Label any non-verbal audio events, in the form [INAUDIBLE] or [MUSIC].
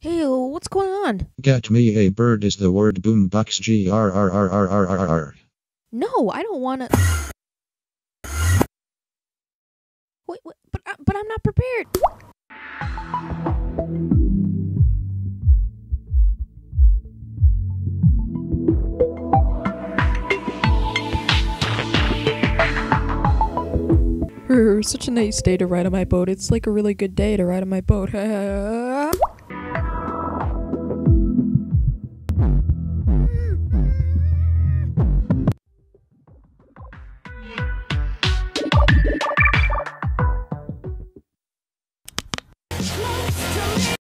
Hey, what's going on? Get me a bird is the word boombox G R R R R R R R. No, I don't want to. Wait, wait, but I- but I'm not prepared. Such a nice day to ride on my boat. It's like a really good day to ride on my boat. [LAUGHS]